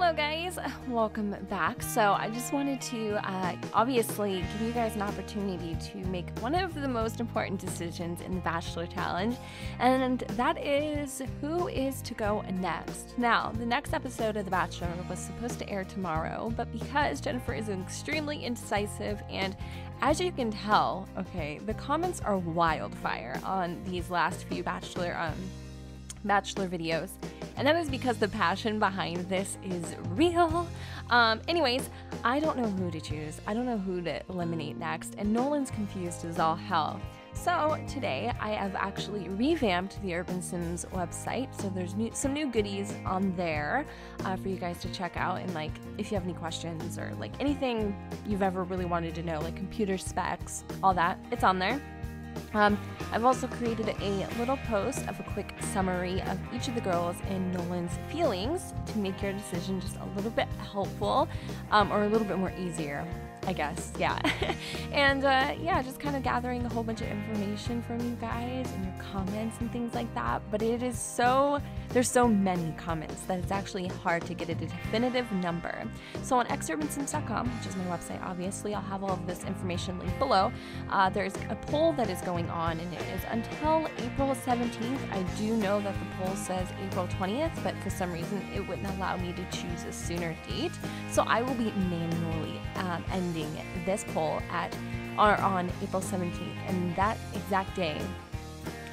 Hello, guys. Welcome back. So, I just wanted to uh, obviously give you guys an opportunity to make one of the most important decisions in the Bachelor Challenge, and that is who is to go next. Now, the next episode of The Bachelor was supposed to air tomorrow, but because Jennifer is extremely indecisive and as you can tell, okay, the comments are wildfire on these last few Bachelor um, Bachelor videos. And that is because the passion behind this is real. Um, anyways, I don't know who to choose. I don't know who to eliminate next, and Nolan's confused as all hell. So today I have actually revamped the Urban Sims website. So there's new, some new goodies on there uh, for you guys to check out. And like, if you have any questions or like anything you've ever really wanted to know, like computer specs, all that, it's on there. Um, I've also created a little post of a quick summary of each of the girls in Nolan's feelings to make your decision just a little bit helpful um, or a little bit more easier. I guess, yeah. and uh, yeah, just kind of gathering a whole bunch of information from you guys and your comments and things like that. But it is so, there's so many comments that it's actually hard to get a definitive number. So on xurbansims.com, which is my website, obviously, I'll have all of this information linked below. Uh, there's a poll that is going on, and it is until April 17th. I do know that the poll says April 20th, but for some reason, it wouldn't allow me to choose a sooner date. So I will be manually um, ending this poll at or on April 17th, and that exact day,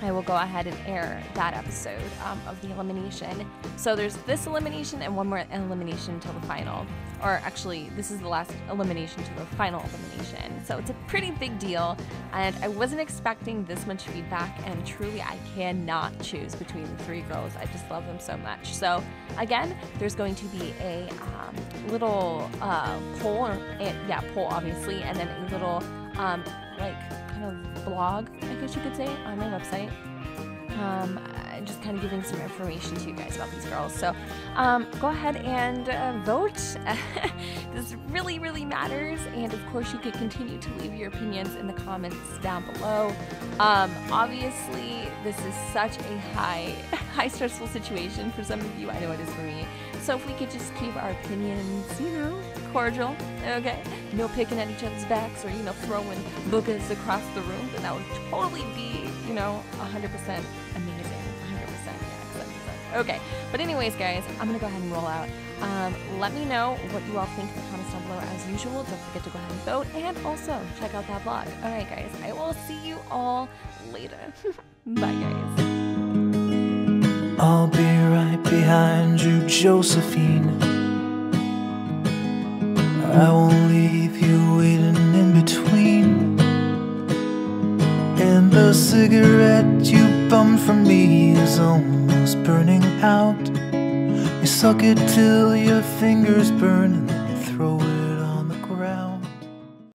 I will go ahead and air that episode um, of the elimination. So there's this elimination and one more elimination until the final. Or actually, this is the last elimination to the final elimination. So it's a pretty big deal, and I wasn't expecting this much feedback, and truly, I cannot choose between the three girls. I just love them so much. So again, there's going to be a um, little uh, poll, and, yeah, poll obviously, and then a little um, like kind of blog, I guess you could say, on my website. Um, just kind of giving some information to you guys about these girls. So um, go ahead and uh, vote. this really, really matters. And of course, you could continue to leave your opinions in the comments down below. Um, obviously, this is such a high, high stressful situation for some of you. I know it is for me. So if we could just keep our opinions, you know, cordial, okay? No picking at each other's backs or, you know, throwing boogers across the room, then that would totally be, you know, 100% amazing. 100%, Okay, but anyways, guys, I'm gonna go ahead and roll out. Um, let me know what you all think in the comments down below as usual. Don't forget to go ahead and vote and also check out that blog. Alright, guys, I will see you all later. Bye, guys. I'll be right behind you, Josephine. I won't leave you waiting in between. And the cigarette you bummed from me is almost burning out. You suck it till your fingers burn and then you throw it